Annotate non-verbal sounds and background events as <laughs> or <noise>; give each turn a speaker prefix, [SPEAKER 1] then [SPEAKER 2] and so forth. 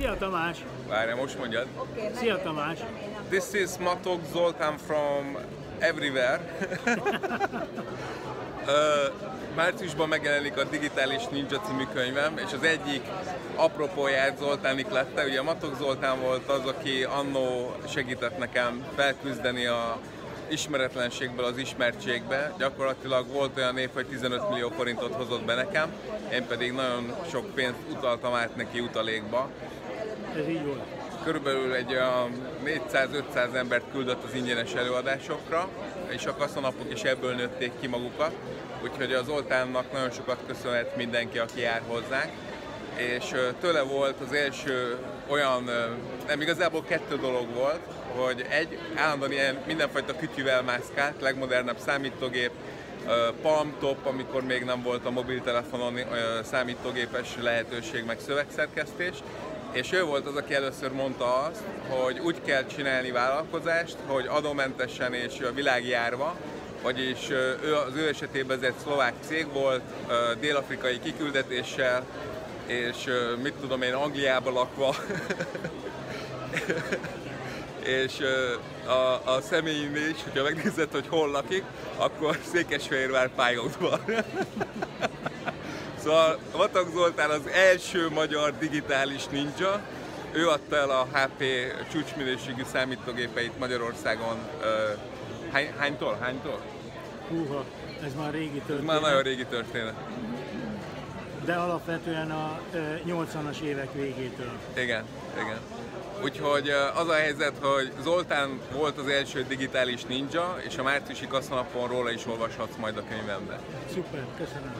[SPEAKER 1] Szia Tamás!
[SPEAKER 2] Várjál, most mondjad.
[SPEAKER 1] Szia Tamás!
[SPEAKER 2] This is Matok Zoltán from everywhere. <laughs> uh, márciusban megjelenik a Digitális Ninja című könyvem, és az egyik apropóját Zoltánik lette. Ugye Matok Zoltán volt az, aki annó segített nekem felküzdeni a ismeretlenségből az ismertségbe. Gyakorlatilag volt olyan év, hogy 15 millió forintot hozott be nekem, én pedig nagyon sok pénzt utaltam át neki utalékba.
[SPEAKER 1] Ez így volt.
[SPEAKER 2] Körülbelül egy 400-500 embert küldött az ingyenes előadásokra, és a kaszanapok is ebből nőtték ki magukat. Úgyhogy az Oltánnak nagyon sokat köszönhet mindenki, aki jár hozzánk. És tőle volt az első olyan, nem igazából kettő dolog volt, hogy egy, állandóan ilyen mindenfajta kütyűvel mászkált, legmodernebb számítógép, Palm Top, amikor még nem volt a mobiltelefonon számítógépes lehetőség, meg szövegszerkesztés, és ő volt az, aki először mondta azt, hogy úgy kell csinálni vállalkozást, hogy adómentesen és világjárva, vagyis ő, az ő esetében ez egy szlovák cég volt, dél-afrikai kiküldetéssel, és mit tudom én, Angliába lakva, <laughs> és a, a személyén is, hogyha megnézed, hogy hol lakik, akkor Székesfehérvár pályaudvar. <laughs> szóval Vatak Zoltán az első magyar digitális ninja, ő adta el a HP csúcsminőségű számítógépeit Magyarországon. Hány, hánytól? Hánytól?
[SPEAKER 1] Húha, ez már régi történet. Ez
[SPEAKER 2] már nagyon régi történet.
[SPEAKER 1] De alapvetően a 80-as évek végétől.
[SPEAKER 2] Igen, igen. Úgyhogy az a helyzet, hogy Zoltán volt az első digitális ninja, és a márciusi kaszanapon róla is olvashatsz majd a könyvemben.
[SPEAKER 1] Szuper, köszönöm.